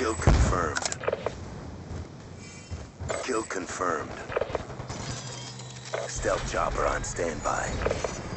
Kill confirmed. Kill confirmed. Stealth chopper on standby.